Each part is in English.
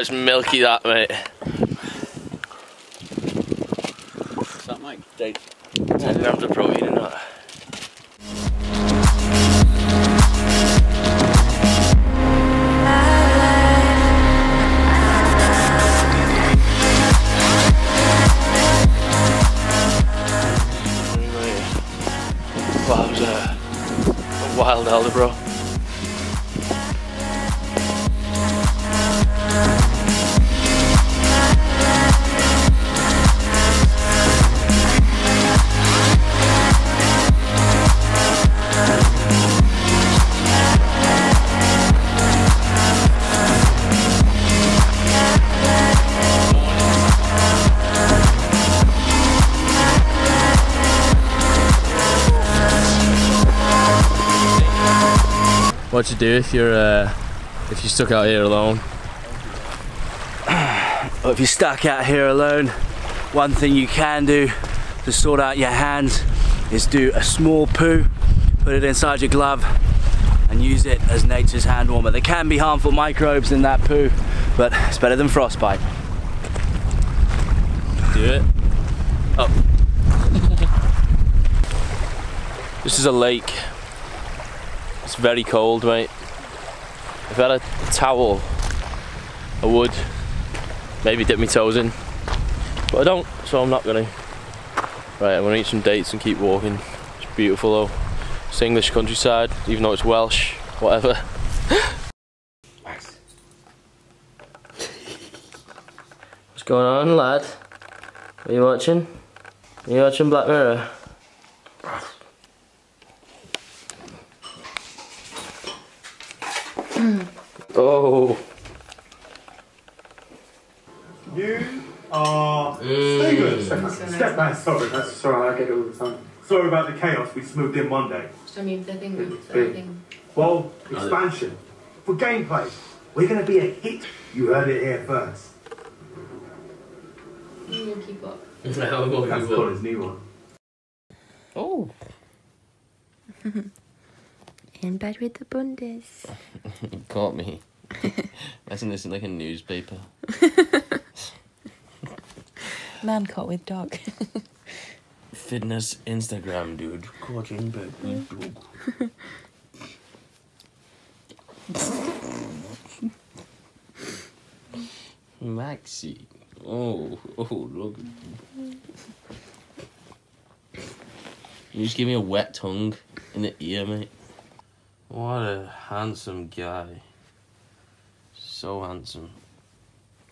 It's milky that, mate. What to do if you're uh, if you're stuck out here alone? Well, if you're stuck out here alone, one thing you can do to sort out your hands is do a small poo, put it inside your glove, and use it as nature's hand warmer. There can be harmful microbes in that poo, but it's better than frostbite. Do it. Oh. this is a lake. It's very cold, mate. If I had a towel, I would maybe dip my toes in. But I don't, so I'm not gonna. Right, I'm gonna eat some dates and keep walking. It's beautiful though. It's English countryside, even though it's Welsh, whatever. What's going on, lad? Are you watching? Are you watching Black Mirror? Step back. Step back. Sorry, that's sorry. I get it all the time. Sorry about the chaos. We smoothed in Monday. I mean, the thing with the Big. thing. Well, expansion for gameplay. We're gonna be a hit. You heard it here first. You will keep up. That's Colin's new one. Oh. In bed with the Bundes. Caught me. Imagine this in like a newspaper. Man caught with dog. Fitness Instagram, dude. Caught in bed with dog. Maxi. Oh, oh, look. You just give me a wet tongue in the ear, mate. What a handsome guy. So handsome.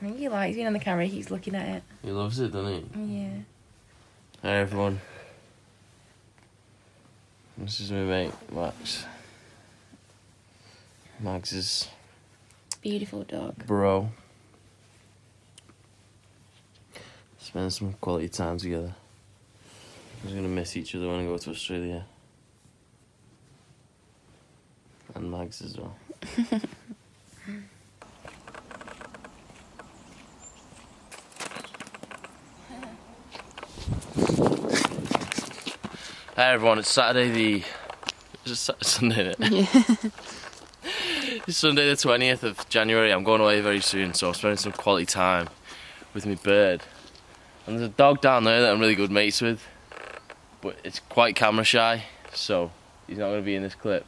I think he likes being on the camera. He's looking at it. He loves it, doesn't he? Yeah. Hi everyone. This is my mate, Max. Max's Beautiful dog. bro. Spend some quality time together. We're gonna miss each other when I go to Australia. And Mags as well. Hi everyone, it's Saturday the. It's Sa- Sunday, isn't it? It's Sunday the 20th of January. I'm going away very soon, so I'm spending some quality time with my bird. And there's a dog down there that I'm really good mates with, but it's quite camera shy, so he's not going to be in this clip.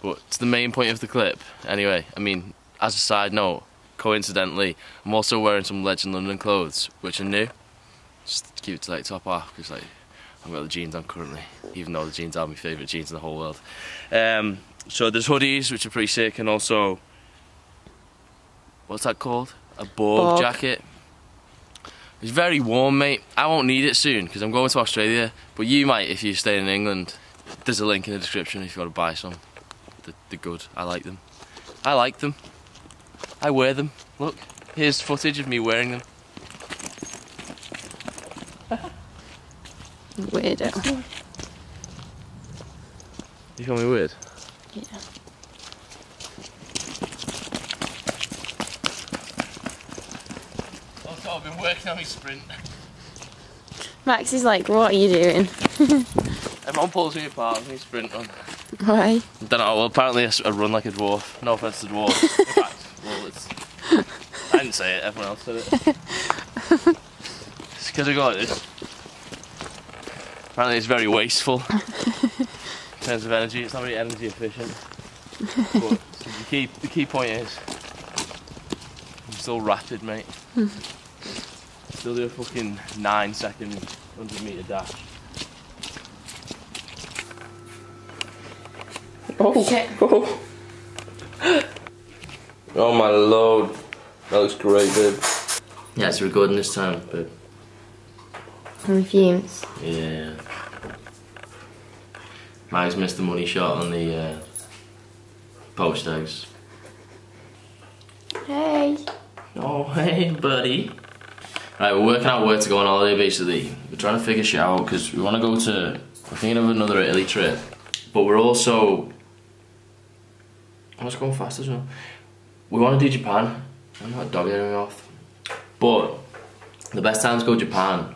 But it's the main point of the clip. Anyway, I mean, as a side note, coincidentally, I'm also wearing some Legend London clothes, which are new. Just keep it to like top off, because like I've got the jeans on currently, even though the jeans are my favourite jeans in the whole world. Um, so there's hoodies, which are pretty sick, and also what's that called? A Borg, Borg. jacket. It's very warm, mate. I won't need it soon because I'm going to Australia, but you might if you stay in England. There's a link in the description if you want to buy some. They're, they're good. I like them. I like them. I wear them. Look, here's footage of me wearing them. Weirdo. You feel me weird? Yeah. Also, I've been working on my sprint. Max is like, what are you doing? My mum pulls me apart when you sprint on. Why? Don't know. Well, apparently I run like a dwarf. No offense to dwarves. In fact, well, it's. I, didn't say it, everyone else said it. it's because I got this. Apparently it's very wasteful in terms of energy. It's not very energy efficient. But the key, the key point is, I'm still ratted, mate. still do a fucking nine second 100 metre dash. Oh. Oh my lord. That looks great, babe. Yeah, it's recording this time, but On fumes. yeah. Mags missed the money shot on the uh, post eggs. Hey. Oh, hey, buddy. Right, we're working out where to go on holiday basically. We're trying to figure shit out because we want to go to. We're thinking of another Italy trip, but we're also. I was going fast as well. We want to do Japan. I'm not dogging dog off. But the best time to go to Japan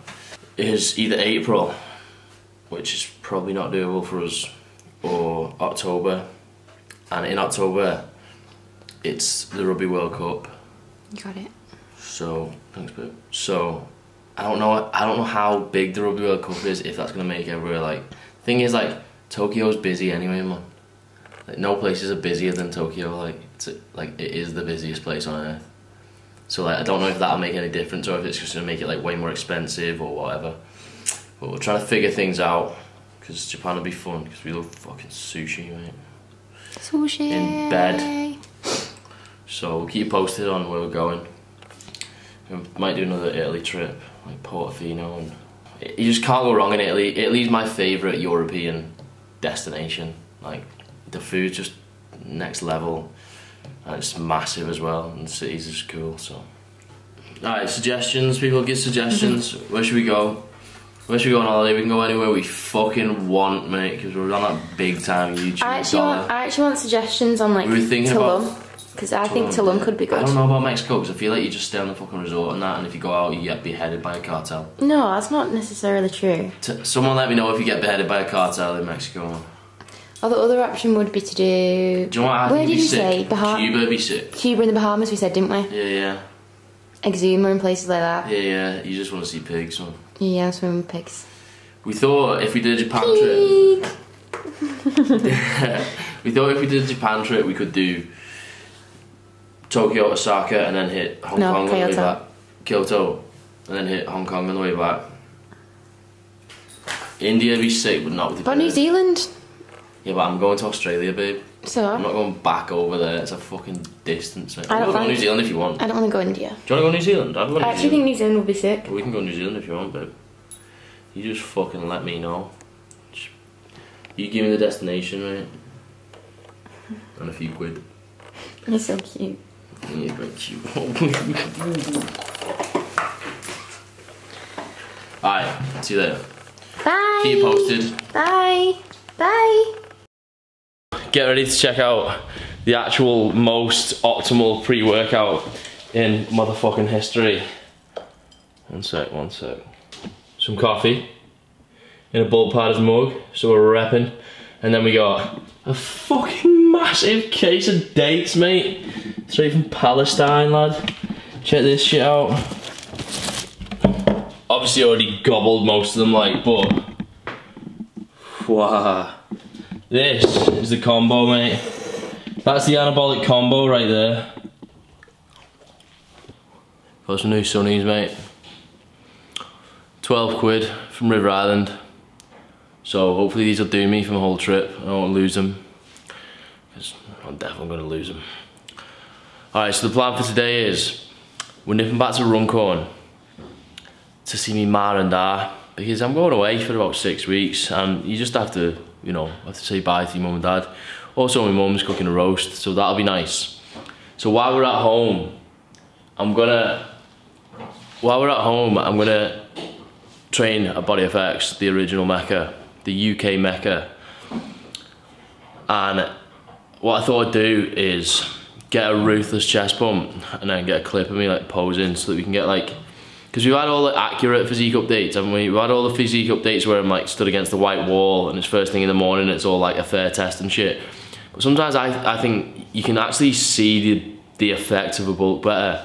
is either April, which is probably not doable for us, or October. And in October, it's the Rugby World Cup. You got it. So thanks, babe. So I don't know. I don't know how big the Rugby World Cup is. If that's gonna make everywhere like. Thing is, like Tokyo's busy anyway, man. Like no places are busier than Tokyo. Like it's like it is the busiest place on earth. So like I don't know if that'll make any difference or if it's just gonna make it like way more expensive or whatever. But we're trying to figure things out because Japan will be fun because we love fucking sushi, mate. Sushi. In bed. So we'll keep you posted on where we're going. We might do another Italy trip, like Portofino, and you just can't go wrong in Italy. Italy's my favourite European destination. Like the food's just next level, and it's massive as well, and the city's just cool. So, alright, suggestions. People give suggestions. Mm-hmm. Where should we go? Where should we go on holiday? We can go anywhere we fucking want, mate, because we're on that big time YouTube I actually dollar. want. I actually want suggestions on like We were thinking Tulum because I think Tulum could be good. I don't know about Mexico because I feel like you just stay on the fucking resort and that, and if you go out, you get beheaded by a cartel. No, that's not necessarily true. T- someone let me know if you get beheaded by a cartel in Mexico. Or the other option would be to do. Do you what? Where did you say? Baham- Cuba be sick. Cuba in the Bahamas, we said, didn't we? Yeah, yeah, Exuma and places like that. yeah, yeah. You just want to see pigs. Yeah, swimming with pigs. We thought if we did a Japan trip, Pig. we thought if we did a Japan trip, we could do Tokyo, Osaka, and then hit Hong No, Kong on the way back. Kyoto, and then hit Hong Kong on the way back. India be sick, but not with the But New. Zealand. Yeah, but I'm going to Australia, babe. So I'm not going back over there. It's a fucking distance. Mate. I don't go to New Zealand if you want. I don't want to go India. Do you want to go to New Zealand? I'd go to I actually Zealand. think New Zealand would be sick. We can go to New Zealand if you want, babe. You just fucking let me know. Just- You give me the destination, mate. And a few quid. You're so cute. Yeah, very cute. Alright, see you later. Bye. Keep posted. Bye. Bye. Get ready to check out the actual most optimal pre-workout in motherfucking history. One sec, one sec. Some coffee in a Bulk Powders mug, so we're repping. And then we got a fucking massive case of dates, mate. Straight from Palestine, lad. Check this shit out. Obviously already gobbled most of them, like, but... Wow. This is the combo, mate. That's the anabolic combo right there. Got some new sunnies, mate. 12 quid from River Island. So hopefully these will do me for the whole trip. I don't lose them. Because I'm definitely going to lose them. Alright, so the plan for today is we're nipping back to Runcorn to see me ma and da because I'm going away for about six weeks and you just have to, you know, I have to say bye to your mum and dad. Also, my mum's cooking a roast, so that'll be nice. So while we're at home, I'm gonna, while we're at home, I'm gonna train at Body FX, the original Mecca, the UK Mecca. And what I thought I'd do is get a ruthless chest bump and then get a clip of me like posing so that we can get like because we've had all the accurate physique updates, haven't we? We've had all the physique updates where I'm like stood against the white wall and it's first thing in the morning, and it's all like a fair test and shit. But sometimes I, I think you can actually see the, the effect of a bulk better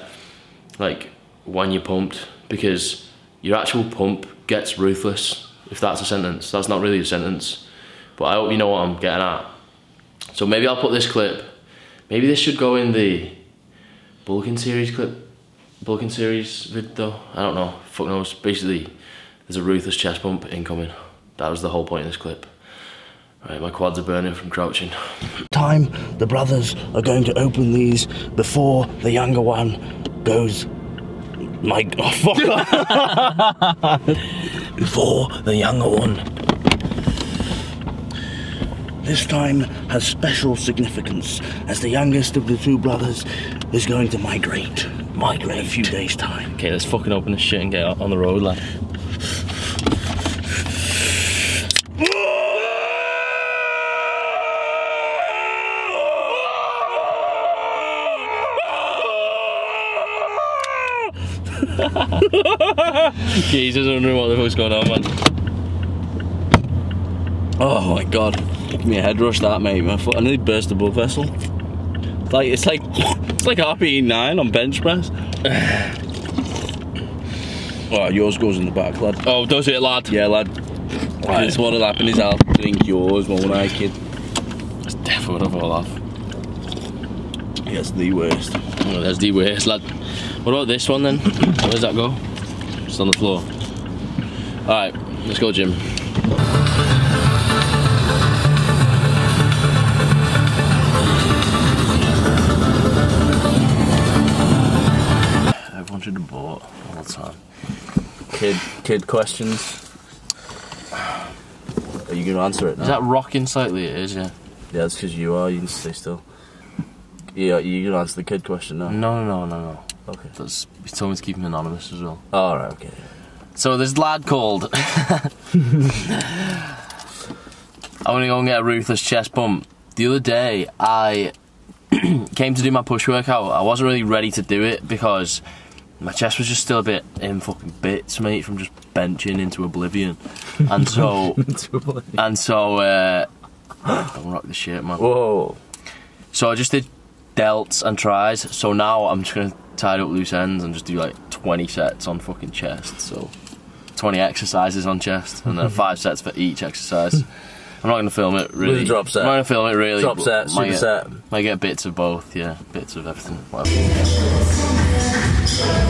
like when you're pumped because your actual pump gets ruthless. If that's a sentence, that's not really a sentence. But I hope you know what I'm getting at. So maybe I'll put this clip. Maybe this should go in the Bulking series clip. Bulking series vid though. I don't know. Fuck knows. Basically, there's a ruthless chest pump incoming. That was the whole point of this clip. Right, my quads are burning from crouching. Time the brothers are going to open these before the younger one goes. My oh, fuck. before the younger one. This time has special significance as the youngest of the two brothers is going to migrate. Migrate in a few days' time. Okay, let's fucking open this shit and get on the road, lad. Jesus, I wondering what the fuck's going on, man. Oh my god. Give me a head rush that mate. My foot I nearly burst the blood vessel. It's like it's like it's like RPE nine on bench press. oh, yours goes in the back, lad. Oh, does it, lad? Yeah, lad. Right. What'll happen is I'll drink yours, won't I, kid? It's definitely gonna fall off. Yes, the worst. Oh, there's the worst, lad. What about this one then? Where does that go? It's on the floor. Alright, let's go, Jim. Kid kid questions. Are you gonna answer it now? Is that rocking slightly? It is, yeah. yeah, that's because you are, you can stay still. Yeah, you gonna answer the kid question now? No, no, no, no. Okay. That's, he told me to keep him anonymous as well. Alright, okay. So this lad called. I want to go and get a ruthless chest pump. The other day, I came to do my push workout. I wasn't really ready to do it because my chest was just still a bit in fucking bits, mate, from just benching into oblivion. And so, and so, uh, don't rock the shit, man. Whoa. So I just did delts and tries. So now I'm just gonna tie up loose ends and just do like 20 sets on fucking chest. So 20 exercises on chest, and then five sets for each exercise. I'm not gonna film it really. Drop set. I'm not gonna film it really. Drop set, super get, set. Might get bits of both, yeah, bits of everything. Whatever. Yeah.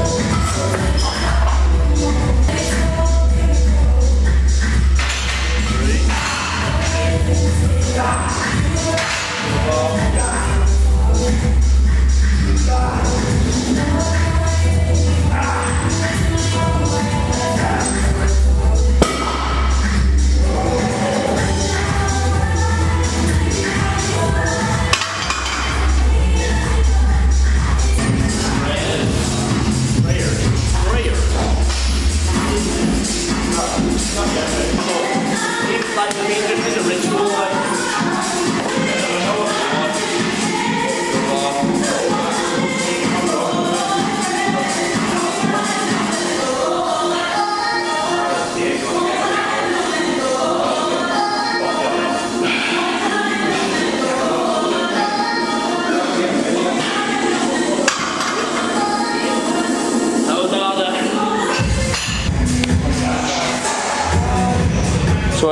That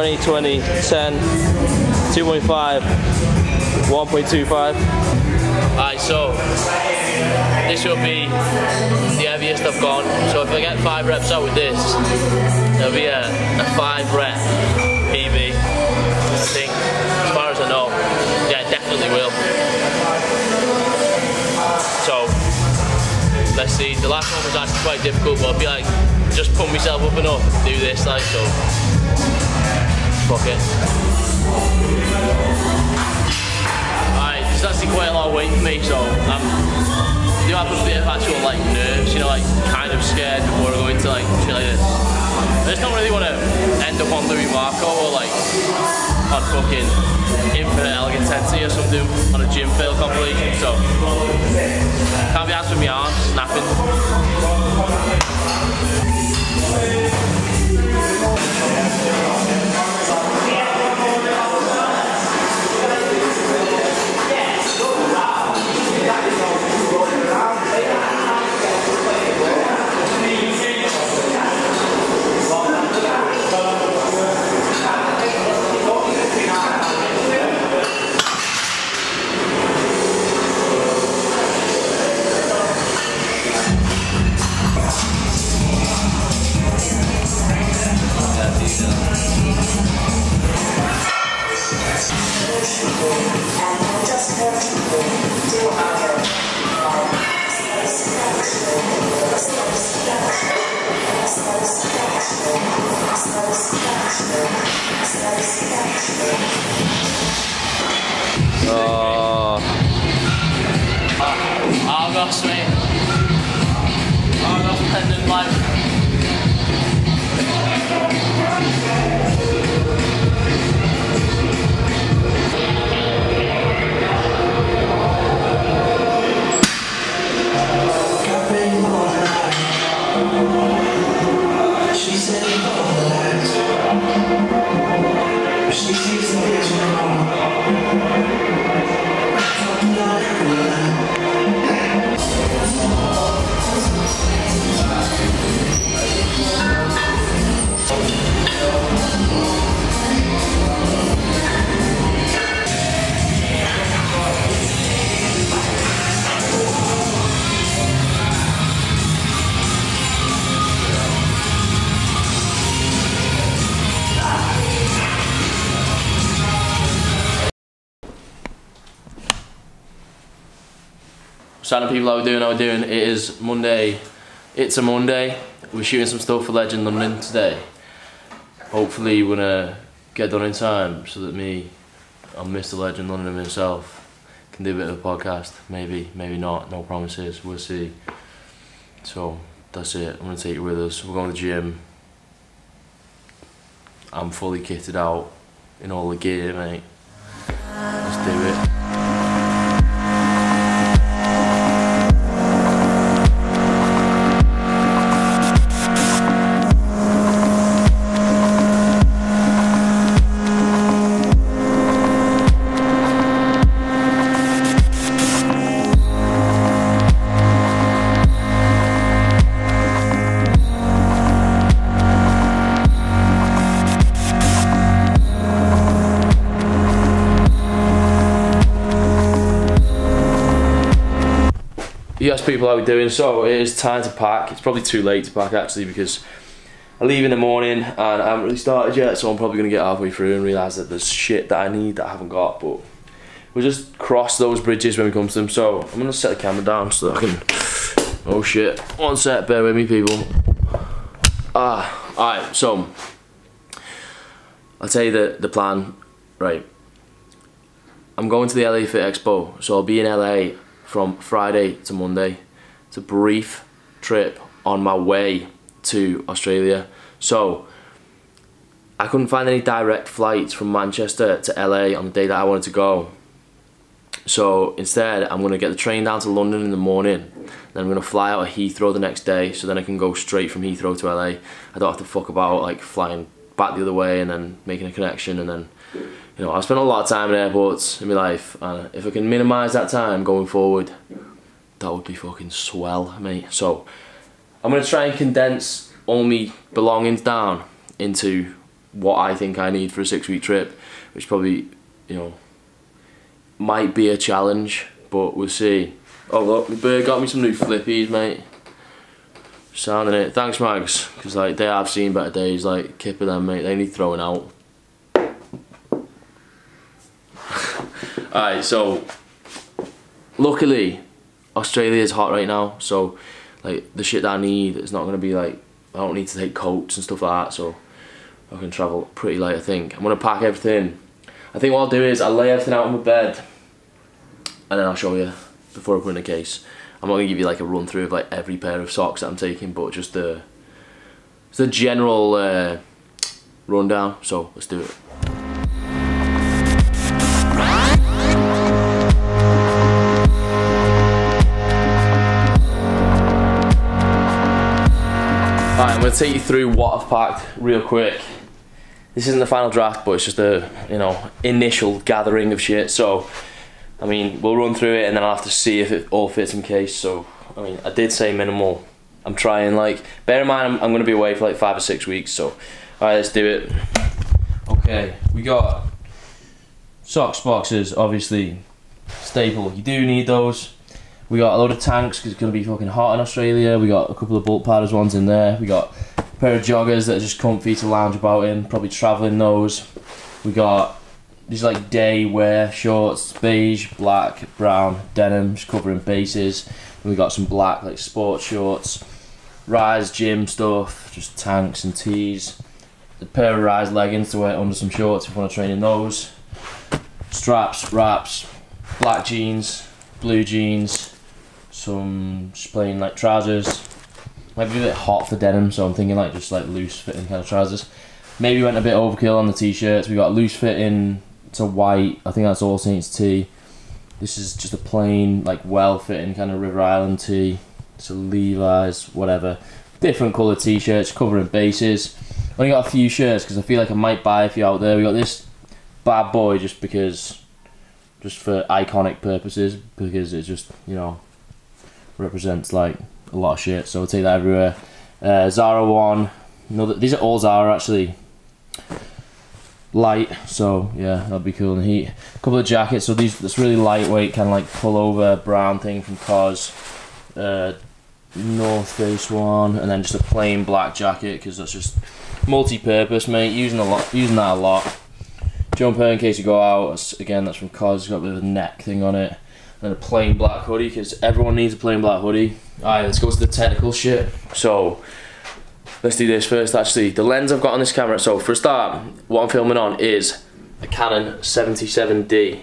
20, 20, 10, 2.5, 1.25. Alright, so this will be the heaviest I've gone. So if I get five reps out with this, there'll be a, a five rep PB. I think, as far as I know. Yeah, it definitely will. So let's see. The last one was actually quite difficult, but I'd be like, just pump myself up enough to do this, like so. Fuck it. Alright, it's actually quite a lot of weight for me, so I'm. I do have a bit of actual like nerves, you know, like kind of scared before I go into like shit like this. I just don't really want to end up on Louis Marco or like on fucking Infinite Elgintensity or something on a gym fail compilation, so can't be asked with my arms snapping. Oh. Standing people, how we doing? How we're doing? It is Monday. It's a Monday. We're shooting some stuff for Legend London today. Hopefully, we're gonna get done in time so that me, and Mr. Legend London himself, can do a bit of a podcast. Maybe, maybe not. No promises. We'll see. So that's it. I'm gonna take you with us. We're going to the gym. I'm fully kitted out in all the gear, mate. Let's do it. Yes, people, how we're doing? So it is time to pack. It's probably too late to pack actually because I leave in the morning and I haven't really started yet. So I'm probably gonna get halfway through and realise that there's shit that I need that I haven't got. But we'll just cross those bridges when we come to them. So I'm gonna set the camera down so that I can. Oh shit! One sec, bear with me, people. Ah, all right. So I'll tell you the the plan. Right. I'm going to the LA Fit Expo, so I'll be in LA from Friday to Monday. It's a brief trip on my way to Australia. So I couldn't find any direct flights from Manchester to LA on the day that I wanted to go. So instead, I'm gonna get the train down to London in the morning. Then I'm gonna fly out of Heathrow the next day, so then I can go straight from Heathrow to LA. I don't have to fuck about like flying back the other way and then making a connection and then you know, I've spent a lot of time in airports in my life, and if I can minimise that time going forward, that would be fucking swell, mate. So, I'm gonna try and condense all my belongings down into what I think I need for a six week trip, which probably, you know, might be a challenge, but we'll see. Oh look, my bird got me some new flippies, mate. Sounding it. Thanks, Mags, because like they have seen better days. Like kipper them, mate. They need throwing out. Alright, so luckily Australia is hot right now, so like the shit that I need is not gonna be like I don't need to take coats and stuff like that, so I can travel pretty light I think. I'm gonna pack everything. I think what I'll do is I'll lay everything out on my bed and then I'll show you before I put in a case. I'm not gonna give you like a run through of like every pair of socks that I'm taking, but just the the general uh, rundown. So let's do it. Alright, I'm going to take you through what I've packed real quick. This isn't the final draft, but it's just a, you know, initial gathering of shit. So, I mean, we'll run through it and then I'll have to see if it all fits in case. So, I mean, I did say minimal. I'm trying, like, bear in mind, I'm, I'm going to be away for like five or six weeks. So, alright, let's do it. Okay, we got socks boxes, obviously, staple. You do need those. We got a load of tanks because it's going to be fucking hot in Australia. We got a couple of bulk powders ones in there. We got a pair of joggers that are just comfy to lounge about in, probably travelling those. We got these like day wear shorts, beige, black, brown, denims covering bases. And we got some black like sports shorts, Rise gym stuff, just tanks and tees. A pair of Rise leggings to wear under some shorts if you want to train in those. Straps, wraps, black jeans, blue jeans, some just plain like trousers. Might be a bit hot for denim, so I'm thinking like just like loose fitting kind of trousers. Maybe went a bit overkill on the t-shirts. We got loose fitting to white. I think that's All Saints tee. This is just a plain like well fitting kind of River Island tee. So Levi's, whatever. Different colour t-shirts covering bases. Only got a few shirts because I feel like I might buy a few out there. We got this bad boy just because, just for iconic purposes because it's just you know represents like a lot of shit. So we'll take that everywhere. Uh, Zara one. No, these are all Zara actually. Light, so yeah, that'd be cool in the heat. A couple of jackets. So these, this really lightweight kind of like pullover brown thing from Cos. Uh, North Face one, and then just a plain black jacket because that's just multi-purpose, mate. Using a lot, using that a lot. Jumper in case you go out. Again, that's from Cos. It's got a bit of a neck thing on it, and a plain black hoodie because everyone needs a plain black hoodie. All right, let's go to the technical shit. So. Let's do this first actually. The lens I've got on this camera, so for a start, what I'm filming on is a Canon 77D.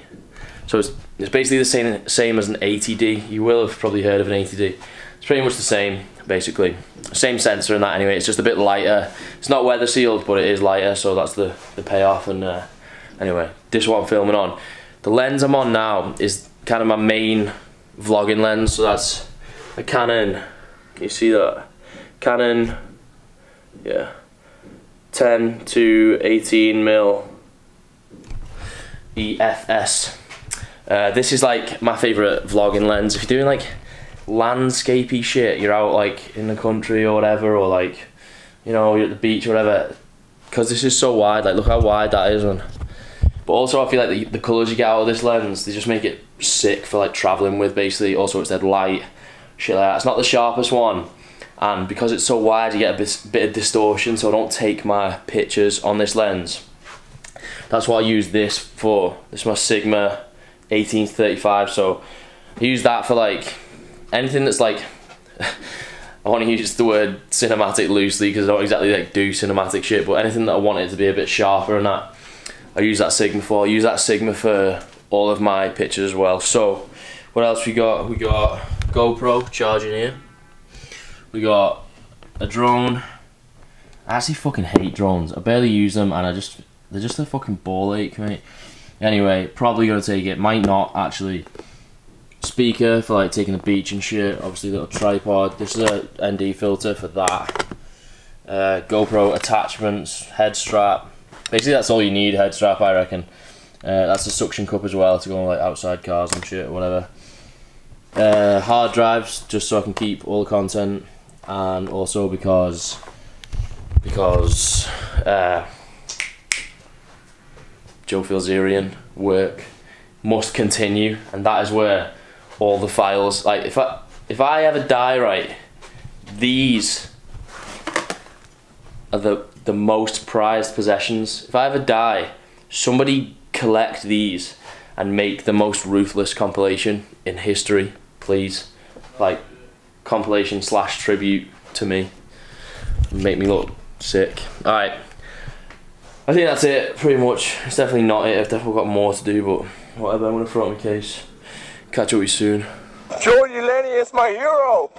So it's, it's basically the same, same as an 80D. You will have probably heard of an 80D. It's pretty much the same, basically. Same sensor and that anyway, it's just a bit lighter. It's not weather sealed, but it is lighter, so that's the, the payoff. And uh, anyway, this is what I'm filming on. The lens I'm on now is kind of my main vlogging lens, so that's a Canon, can you see that? Canon. Yeah. 10 to 18 mil EFS uh, this is like my favorite vlogging lens. If you're doing like landscapey shit you're out like in the country or whatever or like you know you're at the beach or whatever because this is so wide like look how wide that is and but also I feel like the, the colours you get out of this lens they just make it sick for like travelling with basically also it's dead light shit like that. It's not the sharpest one. And because it's so wide you get a bit, bit of distortion so I don't take my pictures on this lens. That's what I use this for. This is my Sigma 1835 so I use that for like anything that's like I want to use the word cinematic loosely because I don't exactly like do cinematic shit but anything that I want it to be a bit sharper and that I use that Sigma for. I use that Sigma for all of my pictures as well so what else we got we got GoPro charging here we got a drone. I actually fucking hate drones. I barely use them and I just they're just a fucking ball ache, mate. Anyway, probably gonna take it. Might not actually. Speaker for like taking the beach and shit. Obviously, little tripod. This is a ND filter for that. Uh, GoPro attachments, head strap. Basically, that's all you need. Head strap, I reckon. Uh, that's a suction cup as well to go on like outside cars and shit, or whatever. Uh, hard drives, just so I can keep all the content and also because because uh, Joe Filzerian work must continue, and that is where all the files like if I if I ever die right, these are the the most prized possessions. If I ever die, somebody collect these and make the most ruthless compilation in history, please. Like compilation slash tribute to me. Make me look sick. Alright. I think that's it, pretty much. It's definitely not it. I've definitely got more to do, but whatever. I'm going to throw it in case. Catch up with you soon. Joe Delaney is my hero.